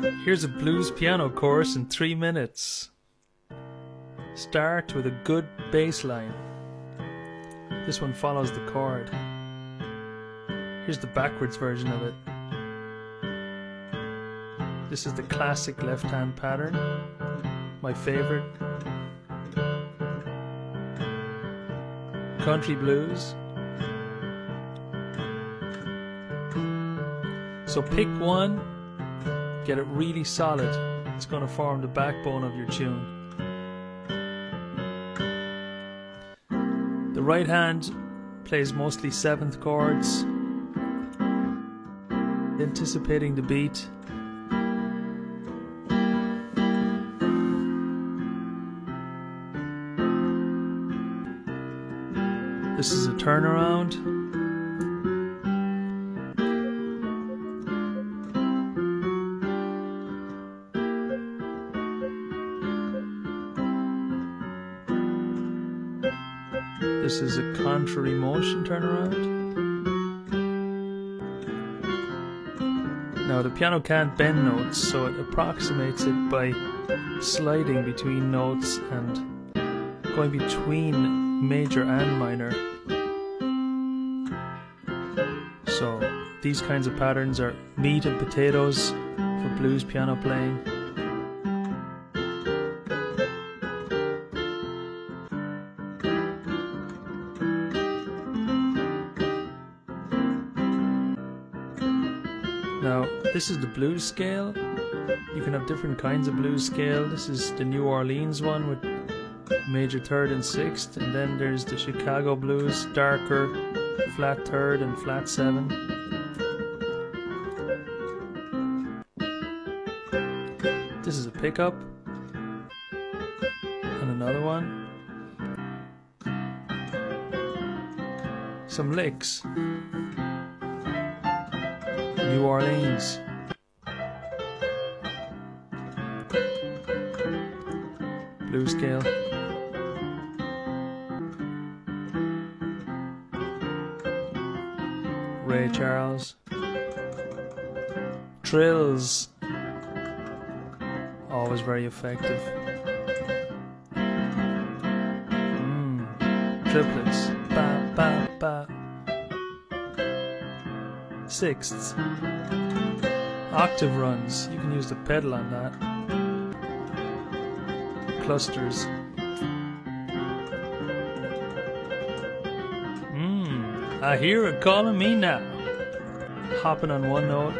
Here's a blues piano course in three minutes. Start with a good bass line. This one follows the chord. Here's the backwards version of it. This is the classic left hand pattern, my favorite. Country blues. So pick one, get it really solid. It's going to form the backbone of your tune. The right hand plays mostly seventh chords, anticipating the beat. This is a turnaround. This is a contrary motion turnaround. Now the piano can't bend notes, so it approximates it by sliding between notes and going between major and minor. So these kinds of patterns are meat and potatoes for blues piano playing. Now, this is the blues scale. You can have different kinds of blues scale. This is the New Orleans one with major third and sixth, and then there's the Chicago blues, darker, flat third and flat seven. This is a pickup, and another one. Some licks. New Orleans. Blue scale. Ray Charles. Trills. Always very effective. Mm. Triplets. Sixths. Octave runs, you can use the pedal on that. Clusters. Mmm, I hear it calling me now. Hopping on one note,